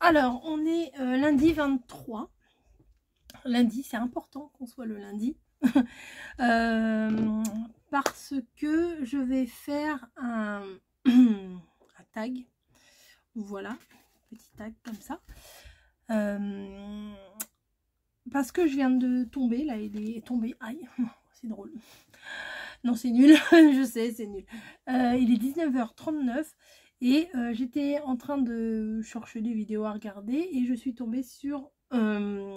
Alors, on est euh, lundi 23. Lundi, c'est important qu'on soit le lundi. Euh, parce que je vais faire un, un, tag. Voilà, petit tag comme ça. Euh, parce que je viens de tomber, là, il est tombé. Aïe, c'est drôle. Non, c'est nul, je sais, c'est nul. il est 19h39 et euh, j'étais en train de chercher des vidéos à regarder et je suis tombée sur euh,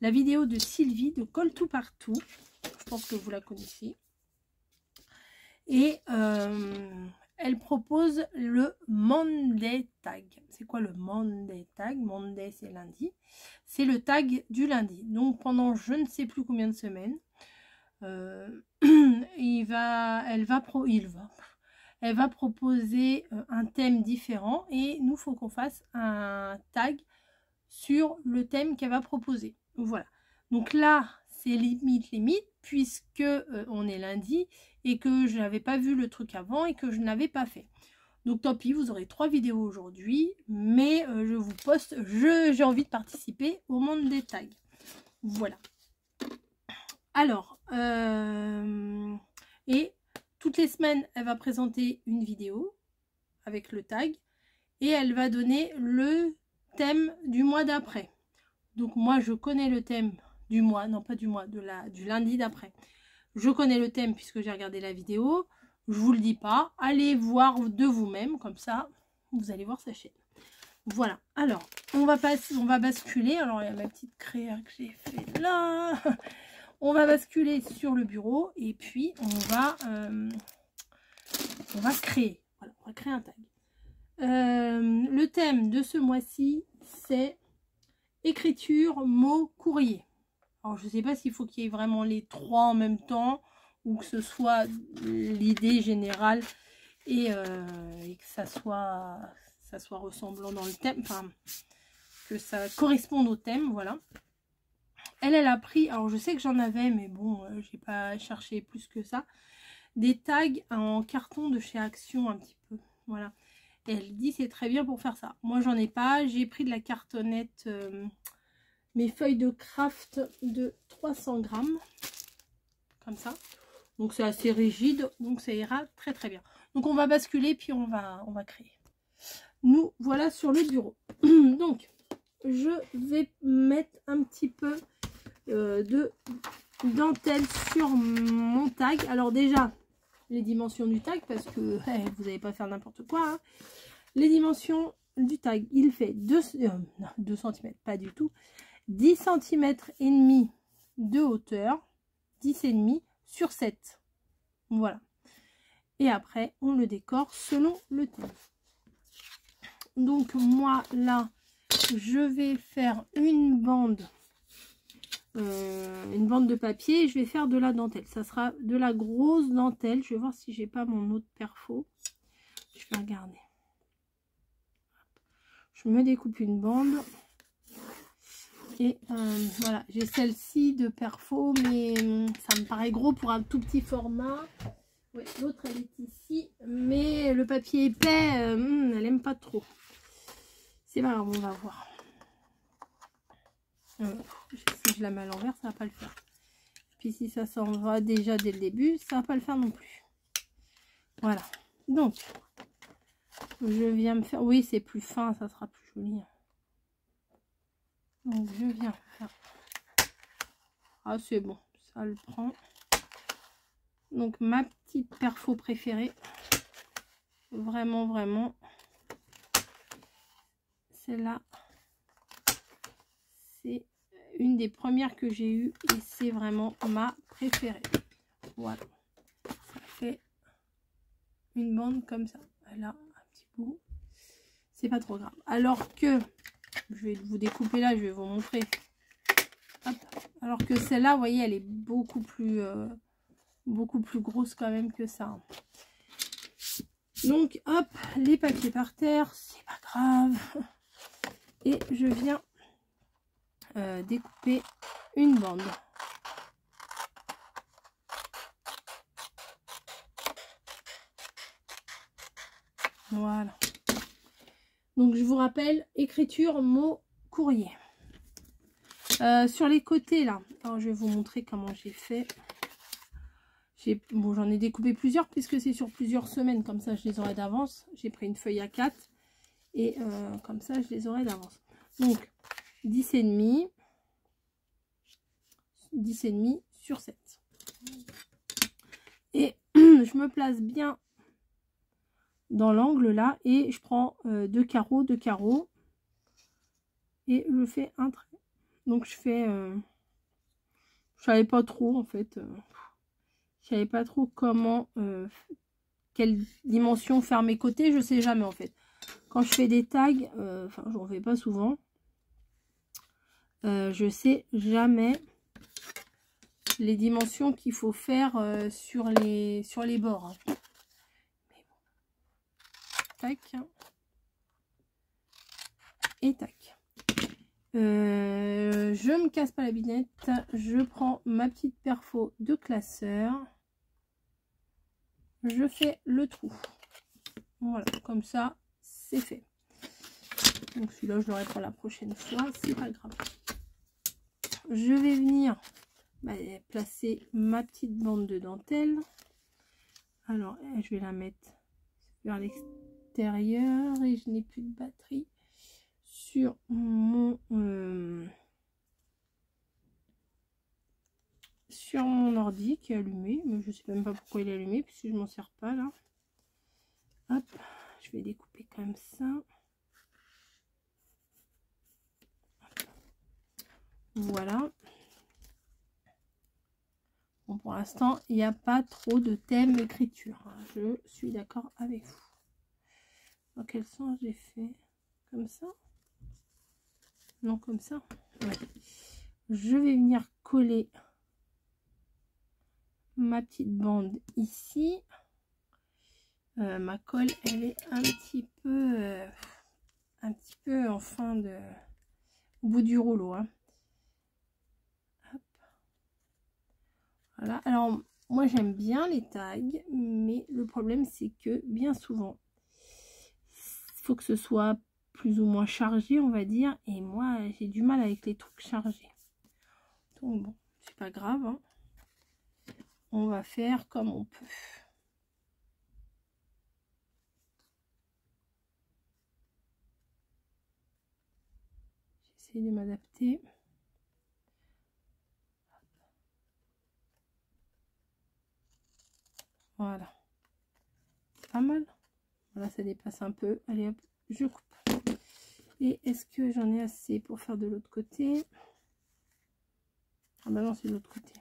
la vidéo de Sylvie de Call to Partout. Je pense que vous la connaissez. Et euh, elle propose le Monday Tag. C'est quoi le Monday Tag? Monday c'est lundi. C'est le tag du lundi. Donc pendant je ne sais plus combien de semaines, il va, elle va, pro, il va, elle va proposer euh, un thème différent et nous faut qu'on fasse un tag sur le thème qu'elle va proposer. Voilà. Donc là, c'est limite limite puisque euh, on est lundi et que je n'avais pas vu le truc avant et que je n'avais pas fait. Donc tant pis, vous aurez trois vidéos aujourd'hui, mais euh, je vous poste, j'ai envie de participer au monde des tags. Voilà. Alors, et toutes les semaines, elle va présenter une vidéo avec le tag et elle va donner le thème du mois d'après. Donc moi, je connais le thème du mois, non pas du mois, de la, du lundi d'après. Je connais le thème puisque j'ai regardé la vidéo. Je vous le dis pas. Allez voir de vous-même, comme ça, vous allez voir sa chaîne. Voilà. Alors, on va passer, on va basculer. Alors, il y a ma petite créa que j'ai fait là. On va basculer sur le bureau et puis on va, euh, on va créer. Voilà, on va créer un tag. Euh, le thème de ce mois-ci, c'est écriture, mots, courrier. Alors, je ne sais pas s'il faut qu'il y ait vraiment les trois en même temps ou que ce soit l'idée générale et, euh, que ça soit, ça soit ressemblant dans le thème, enfin, que ça corresponde au thème, voilà. Elle, elle a pris, alors je sais que j'en avais, mais bon, euh, j'ai pas cherché plus que ça, des tags en carton de chez Action un petit peu, voilà. Elle dit c'est très bien pour faire ça. Moi, j'en ai pas, j'ai pris de la cartonnette, euh, mes feuilles de craft de 300 grammes, comme ça. Donc c'est assez rigide, donc ça ira très très bien. Donc on va basculer, puis on va, on va créer. Nous voilà sur le bureau. donc je vais mettre un petit peu euh, de dentelle sur mon tag. Alors déjà, les dimensions du tag, parce que eh, vous n'allez pas faire n'importe quoi. Hein. Les dimensions du tag, il fait 2, 2 cm, pas du tout. 10 cm et demi de hauteur, 10 et demi sur 7. Voilà. Et après, on le décore selon le thème. Donc moi, là, je vais faire une bande euh, une bande de papier je vais faire de la dentelle. Ça sera de la grosse dentelle. Je vais voir si j'ai pas mon autre perfo. Je vais regarder. Je me découpe une bande. Et euh, voilà, j'ai celle-ci de perfo, mais hum, ça me paraît gros pour un tout petit format. L'autre, elle est ici, mais le papier épais, euh, hum, elle aime pas trop. C'est pas grave, on va voir. Euh, je la mets à l'envers, ça va pas le faire. Puis si ça s'en va déjà dès le début, ça va pas le faire non plus. Voilà. Donc, je viens me faire... Oui, c'est plus fin, ça sera plus joli. Donc, je viens faire... Ah, c'est bon, ça le prend. Donc, ma petite perfo préférée. Vraiment, vraiment. C'est là une des premières que j'ai eues et c'est vraiment ma préférée. Voilà. Ça fait une bande comme ça. Là, un petit bout. C'est pas trop grave. Alors que, je vais vous découper là, je vais vous montrer. Alors que celle-là, vous voyez, elle est beaucoup plus, euh, beaucoup plus grosse quand même que ça. Donc, hop, les papiers par terre, c'est pas grave. Et je viens euh, découper une bande. Voilà. Donc je vous rappelle, écriture, mot, courrier. Euh, sur les côtés là, je vais vous montrer comment j'ai fait. Bon, j'en ai découpé plusieurs puisque c'est sur plusieurs semaines, comme ça je les aurai d'avance. J'ai pris une feuille à 4 et euh, comme ça je les aurai d'avance. Donc 10 et demi, 10 et demi sur 7. Et je me place bien dans l'angle là et je prends euh, deux carreaux, deux carreaux et je fais un trait. Donc je fais, euh, je savais pas trop en fait, euh, je savais pas trop comment, quelle dimension faire mes côtés, je sais jamais en fait. Quand je fais des tags, enfin j'en fais pas souvent, je sais jamais les dimensions qu'il faut faire sur, les, sur les bords. Hein. Tac. Et tac. Euh, je me casse pas la binette. Je prends ma petite perfo de classeur. Je fais le trou. Voilà, comme ça, c'est fait. Donc celui-là, je l'aurai pour la prochaine fois. C'est pas grave. Je vais venir bah, placer ma petite bande de dentelle. Alors, je vais la mettre vers l'extérieur et je n'ai plus de batterie sur mon euh, sur mon ordi qui est allumé mais je sais même pas pourquoi il est allumé puisque je m'en sers pas là hop je vais découper comme ça voilà. Bon pour l'instant il n'y a pas trop de thème écriture je suis d'accord avec vous. Dans quel sens j'ai fait? Comme ça? Non comme ça? Je vais venir coller ma petite bande ici. Euh, ma colle elle est un petit peu euh, un petit peu en fin de au bout du rouleau hein. Alors moi j'aime bien les tags mais le problème c'est que bien souvent il faut que ce soit plus ou moins chargé, on va dire. Et moi, j'ai du mal avec les trucs chargés. Donc bon, c'est pas grave. Hein. On va faire comme on peut. J'essaie de m'adapter. Voilà. Pas mal. Voilà, ça dépasse un peu. Allez hop, je coupe. Et est-ce que j'en ai assez pour faire de l'autre côté? Ah bah non, c'est de l'autre côté.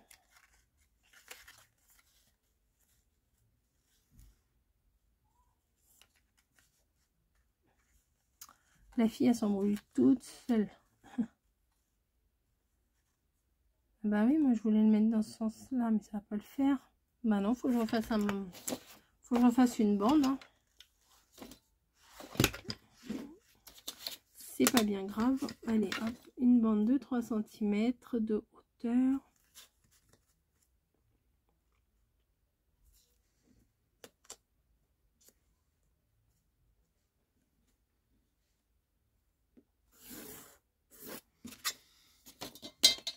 La fille, elle s'embrouille toute seule. bah oui, moi je voulais le mettre dans ce sens-là, mais ça va pas le faire. Bah non, faut que je refasse un... Faut que refasse une bande. Hein. c'est pas bien grave. Allez, hop, une bande de 3 cm de hauteur.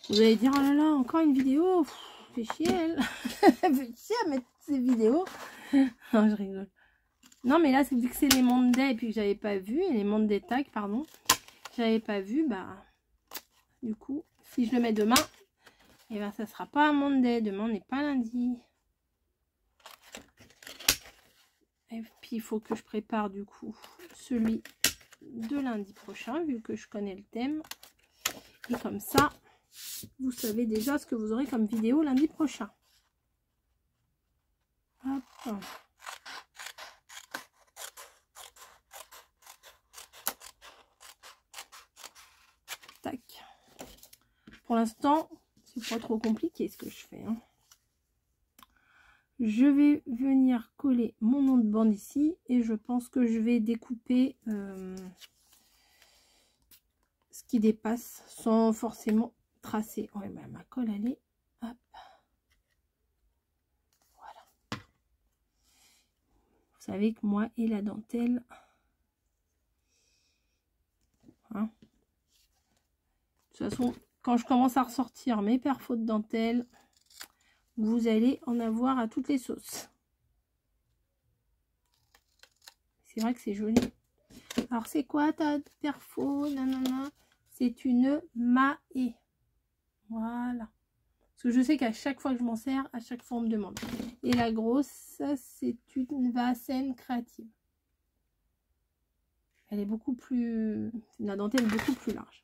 Vous allez dire, oh là là, encore une vidéo? Fait chier, elle. fait chier à mettre ces vidéos. non, je rigole. Non, mais là, c'est vu que c'est les Monday et puis que j'avais pas vu, les Monday tags, pardon j'avais pas vu, bah du coup, si je le mets demain, et eh ben ça sera pas un Monday. Demain, on n'est pas lundi. Et puis, il faut que je prépare du coup celui de lundi prochain, vu que je connais le thème. Et comme ça, vous savez déjà ce que vous aurez comme vidéo lundi prochain. Hop. Pour l'instant, c'est pas trop compliqué ce que je fais. Hein. Je vais venir coller mon nom de bande ici et je pense que je vais découper euh, ce qui dépasse sans forcément bah, ma colle, elle est... Hop. Voilà. Vous savez que moi et la dentelle, Hein. de toute façon, quand je commence à ressortir mes perfos de dentelle, vous allez en avoir à toutes les sauces. C'est vrai que c'est joli. Alors, c'est quoi ta perfo? Nanana. C'est une Mae. Voilà. Parce que je sais qu'à chaque fois que je m'en sers, à chaque fois on me demande. Et la grosse, c'est une Vasen créative. Elle est beaucoup plus... La dentelle est beaucoup plus large.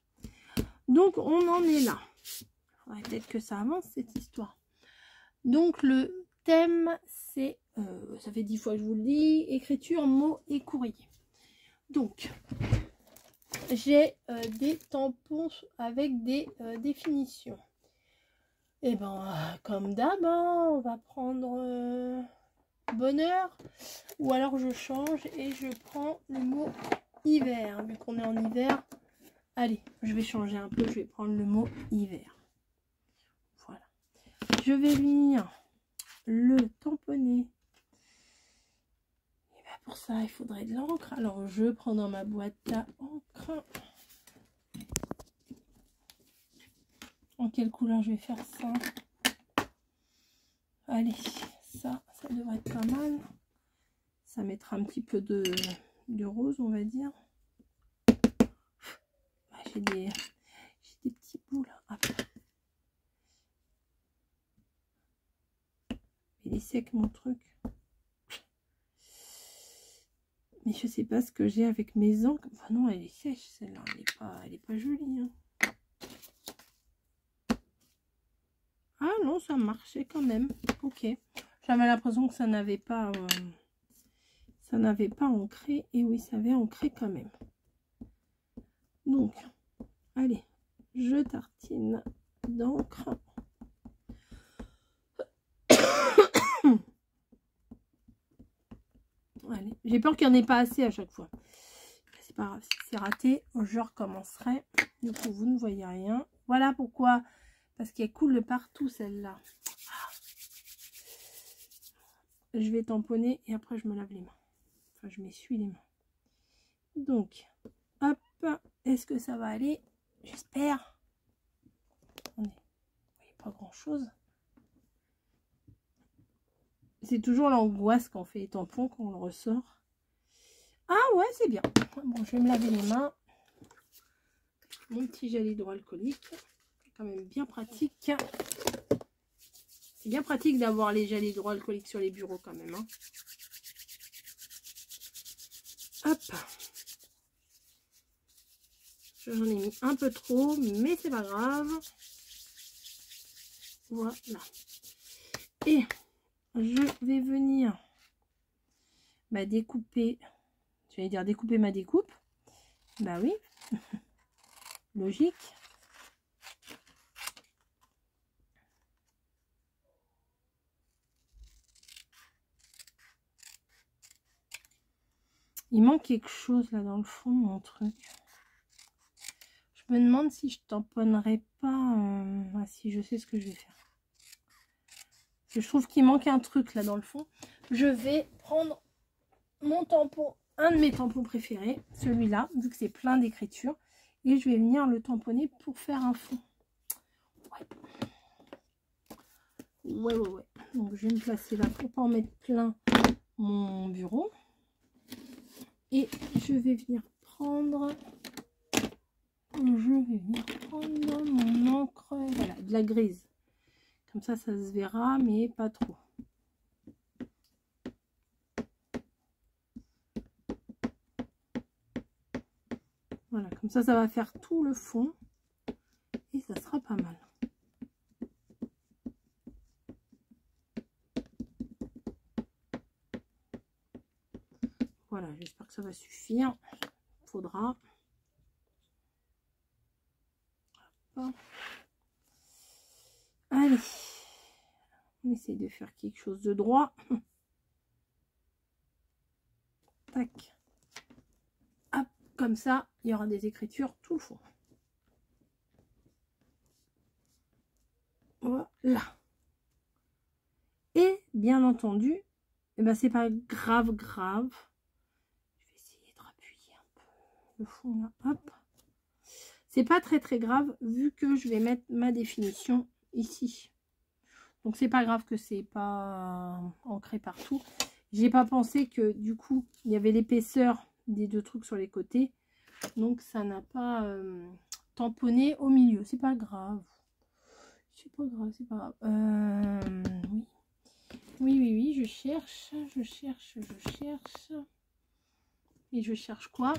Donc, on en est là. Faudrait peut-être que ça avance, cette histoire. Donc, le thème, c'est... Euh, ça fait dix fois que je vous le dis. Écriture, mots et courrier. Donc, j'ai euh, des tampons avec des euh, définitions. Et eh ben, comme d'hab, hein, on va prendre bonheur. Ou alors je change et je prends le mot hiver. Vu qu'on est en hiver, allez, je vais changer un peu. Je vais prendre le mot hiver. Voilà. Je vais venir le tamponner. Pour ça, il faudrait de l'encre. Alors, je prends dans ma boîte à encre. En quelle couleur je vais faire ça? Allez, ça, ça devrait être pas mal. Ça mettra un petit peu de rose, on va dire. Ah, j'ai des, des petits bouts là. Il est sec mon truc. Mais je sais pas ce que j'ai avec mes encres. Enfin non, elle est sèche celle-là. Elle est pas, est pas jolie. Hein. Ah non, ça marchait quand même. Ok. J'avais l'impression que ça n'avait pas... Euh, ça n'avait pas ancré. Et oui, ça avait ancré quand même. Donc, allez, je tartine d'encre. J'ai peur qu'il n'y en ait pas assez à chaque fois. C'est pas grave, c'est raté, je recommencerai. Du coup, vous ne voyez rien. Voilà pourquoi. Parce qu'elle coule partout, celle-là. Ah. Je vais tamponner et après, je me lave les mains je m'essuie les mains. Donc, hop, est-ce que ça va aller? J'espère. Attendez, pas grand-chose. C'est toujours l'angoisse quand on fait les tampons, quand on le ressort. Ah ouais, c'est bien. Bon, je vais me laver les mains. Mon petit gel hydroalcoolique. Quand même bien pratique. C'est bien pratique d'avoir les gels hydroalcooliques sur les bureaux quand même. Hein. Hop. J'en ai mis un peu trop, mais c'est pas grave. Voilà. Et je vais venir bah, découper, je vais dire découper ma découpe. Bah oui, logique. Il manque quelque chose là dans le fond mon truc. Je me demande si je tamponnerai pas. Euh, ah, si je sais ce que je vais faire. Je trouve qu'il manque un truc là dans le fond. Je vais prendre mon tampon, un de mes tampons préférés, celui-là, vu que c'est plein d'écriture. Et je vais venir le tamponner pour faire un fond. Ouais. Ouais, ouais, ouais. Donc je vais me placer là pour pas en mettre plein mon bureau. Et je vais venir prendre, je vais venir prendre mon encre, voilà, de la grise. Comme ça, ça se verra, mais pas trop. Voilà, comme ça, ça va faire tout le fond. Et ça sera pas mal. Voilà, j'espère que ça va suffire. Faudra. Allez. On essaye de faire quelque chose de droit. Tac. Hop, comme ça, il y aura des écritures tout le fond. Voilà. Et bien entendu, eh ben, c'est pas grave grave le fond là, hop. C'est pas très très grave vu que je vais mettre ma définition ici. Donc c'est pas grave que c'est pas ancré partout. J'ai pas pensé que du coup il y avait l'épaisseur des deux trucs sur les côtés. Donc ça n'a pas euh, tamponné au milieu. C'est pas grave. C'est pas grave, c'est pas grave. Euh, oui. Oui, oui, oui, je cherche, je cherche, je cherche. Et je cherche quoi?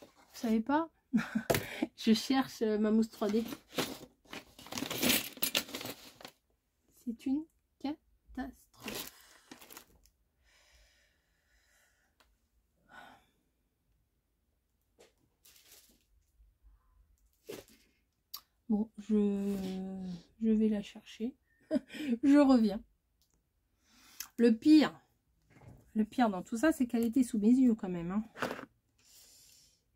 Vous savez pas? Je cherche euh, ma mousse 3D. C'est une catastrophe. Bon, je, vais la chercher. je reviens. Le pire, le pire dans tout ça, c'est qu'elle était sous mes yeux quand même. Hein.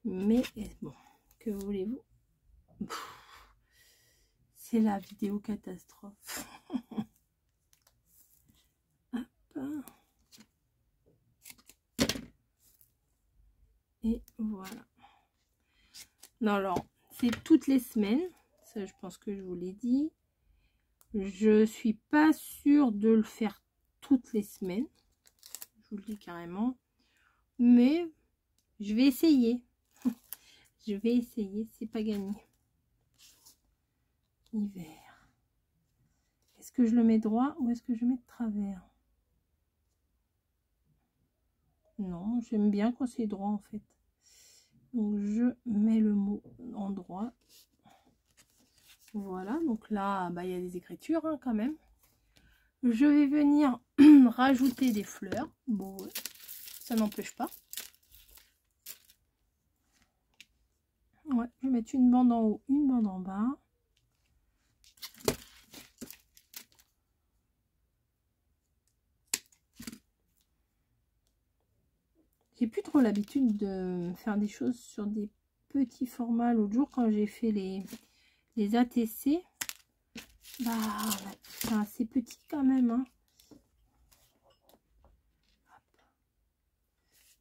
Mais bon, que voulez-vous? C'est la vidéo catastrophe. Et voilà. Non, alors, c'est toutes les semaines. Ça, je pense que je vous l'ai dit. Je suis pas sûre de le faire toutes les semaines. Je vous le dis carrément. Mais je vais essayer. Je vais essayer. C'est pas gagné. Hiver. Est-ce que je le mets droit ou est-ce que je mets de travers? Non, j'aime bien quand c'est droit en fait. Donc je mets le mot en droit voilà, donc là, bah, il y a des écritures hein, quand même. Je vais venir rajouter des fleurs. Bon, ça n'empêche pas. Je vais mettre une bande en haut, une bande en bas. J'ai plus trop l'habitude de faire des choses sur des petits formats. L'autre jour, quand j'ai fait les, les ATC, bah, c'est assez petit quand même. Hein.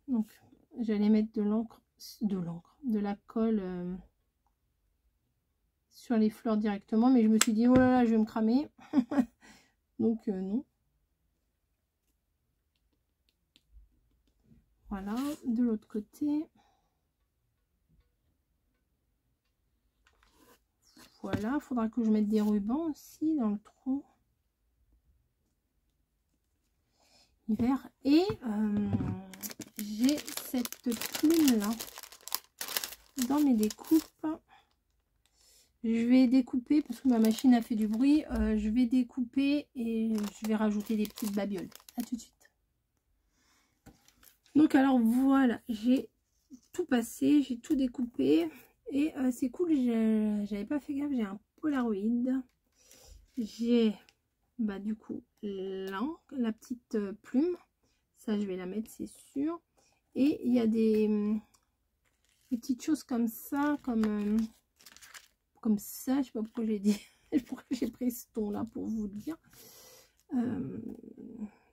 Donc, j'allais mettre de l'encre, de l'encre, de la colle euh, sur les fleurs directement, mais je me suis dit, oh là là, je vais me cramer. Donc, euh, non. Voilà, de l'autre côté. Voilà, il faudra que je mette des rubans aussi dans le trou. Hiver. Et euh, j'ai cette plume là dans mes découpes. Je vais découper, parce que ma machine a fait du bruit, euh, je vais découper et je vais rajouter des petites babioles. A tout de suite. Donc alors voilà, j'ai tout passé, j'ai tout découpé. Et euh, c'est cool, j'avais pas fait gaffe, j'ai un Polaroid. J'ai bah du coup la petite euh, plume. Ça je vais la mettre c'est sûr. Et il y a des, petites choses comme ça, comme, euh, comme ça, je sais pas pourquoi j'ai dit, pourquoi j'ai pris ce ton là pour vous dire.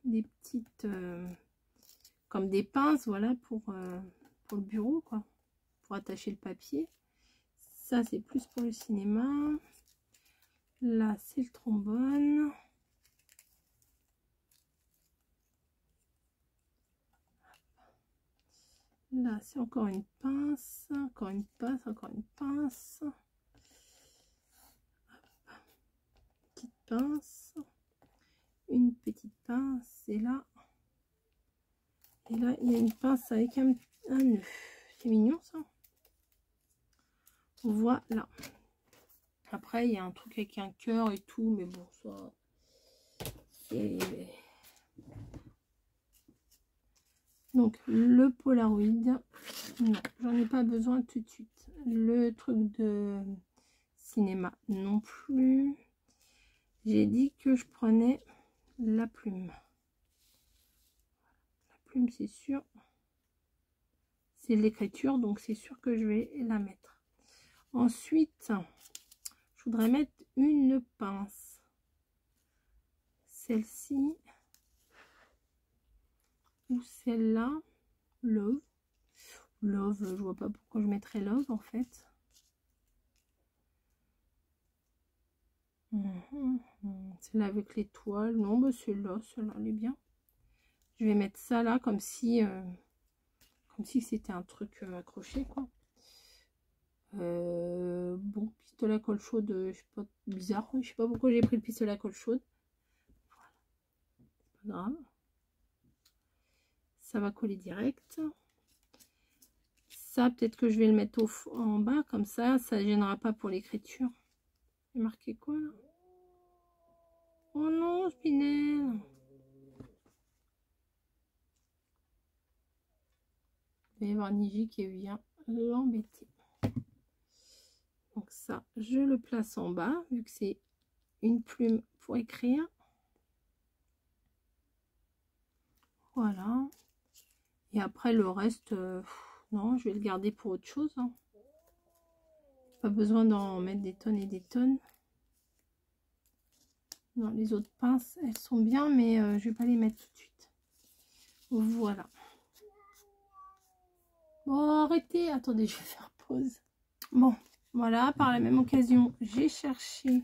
des petites, comme des pinces, voilà, pour, pour le bureau, quoi, pour attacher le papier. Ça, c'est plus pour le cinéma. Là, c'est le trombone. Là, c'est encore une pince, encore une pince, encore une pince. Petite pince. Une petite pince. Et là, et là, il y a une pince avec un, nœud. C'est mignon, ça. Voilà. Après, il y a un truc avec un cœur et tout, mais bon, ça... Donc, le Polaroid, non, j'en ai pas besoin tout de suite. Le truc de cinéma, non plus. J'ai dit que je prenais la plume. La plume, c'est sûr. C'est l'écriture, donc c'est sûr que je vais la mettre. Ensuite, je voudrais mettre une pince. Celle-ci ou celle-là, le Love, je vois pas pourquoi je mettrais Love en fait. Mhm, mhm. C'est là avec l'étoile. Non, bah c'est là, celle-là, elle est bien. Je vais mettre ça là comme si euh, comme si c'était un truc euh, accroché quoi. Euh, bon, pistolet à colle chaude, je sais pas, bizarre. Je sais pas pourquoi j'ai pris le pistolet à colle chaude. Voilà. Pas grave. Ça va coller direct. Ça, peut-être que je vais le mettre en bas, comme ça, ça gênera pas pour l'écriture. J'ai marqué quoi là? Oh non, Spinel Il va y avoir Niji qui vient l'embêter. Donc ça, je le place en bas, vu que c'est une plume pour écrire. Voilà. Après, le reste, euh, non, je vais le garder pour autre chose. Hein. Pas besoin d'en mettre des tonnes et des tonnes. Non, les autres pinces, elles sont bien, mais euh, je vais pas les mettre tout de suite. Voilà. Bon, arrêtez. Attendez, je vais faire pause. Bon, voilà. Par la même occasion, j'ai cherché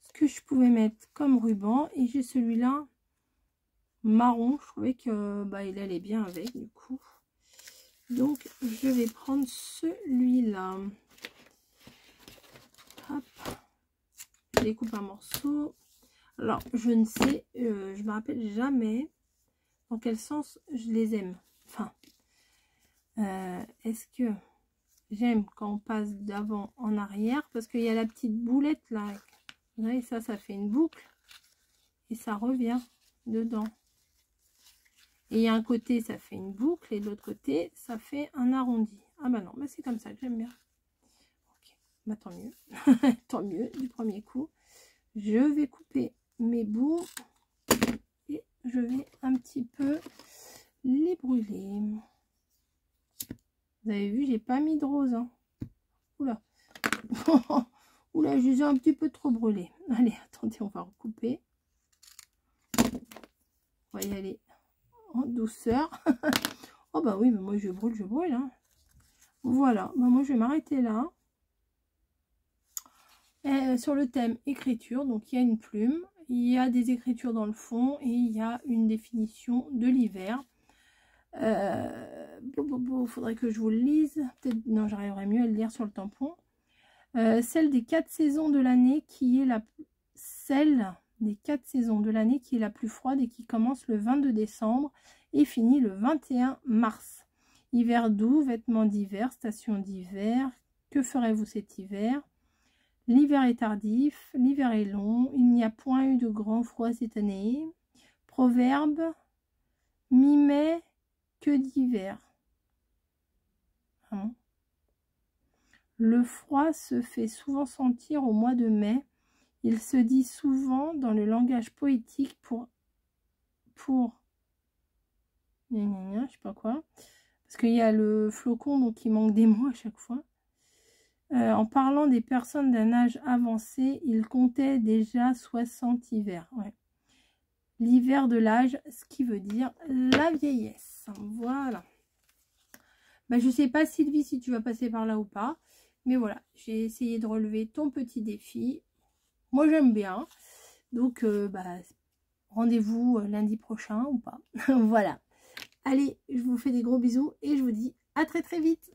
ce que je pouvais mettre comme ruban. Et j'ai celui-là marron. Je trouvais que bah, il allait bien avec, du coup. Donc, je vais prendre celui-là. Hop. Je découpe un morceau. Alors, je ne sais, euh, je me rappelle jamais dans quel sens je les aime. Enfin, euh, est-ce que j'aime quand on passe d'avant en arrière? Parce qu'il y a la petite boulette là. Vous voyez, ça, ça fait une boucle. Et ça revient dedans. Et un côté, ça fait une boucle. Et de l'autre côté, ça fait un arrondi. Ah bah non, bah c'est comme ça que j'aime bien. Ok, bah tant mieux. tant mieux du premier coup. Je vais couper mes bouts et je vais un petit peu les brûler. Vous avez vu, j'ai pas mis de rose. Hein. Oula. Oula, je les ai un petit peu trop brûlés. Allez, attendez, on va recouper. On va y aller en douceur. oh bah oui, mais moi je brûle, je brûle. Hein. Voilà, bah, moi je vais m'arrêter là. Et sur le thème écriture, donc il y a une plume, il y a des écritures dans le fond et il y a une définition de l'hiver. Euh, il faudrait que je vous le lise. Peut-être non, j'arriverai mieux à le lire sur le tampon. Euh, celle des quatre saisons de l'année qui est la celle des quatre saisons de l'année qui est la plus froide et qui commence le 22 décembre et finit le 21 mars. Hiver doux, vêtements d'hiver, station d'hiver. Que ferez-vous cet hiver? L'hiver est tardif, l'hiver est long, il n'y a point eu de grand froid cette année. Proverbe, mi-mai que d'hiver. Le froid se fait souvent sentir au mois de mai. Il se dit souvent dans le langage poétique pour... pour... je sais pas quoi. Parce qu'il y a le flocon, donc il manque des mots à chaque fois. Euh, en parlant des personnes d'un âge avancé, il comptait déjà 60 hivers. L'hiver de l'âge, ce qui veut dire la vieillesse. Voilà. Bah, je ne sais pas, Sylvie, si tu vas passer par là ou pas. Mais voilà, j'ai essayé de relever ton petit défi. Moi, j'aime bien. Donc, euh, bah, rendez-vous euh, lundi prochain ou pas. voilà. Allez, je vous fais des gros bisous et je vous dis à très très vite.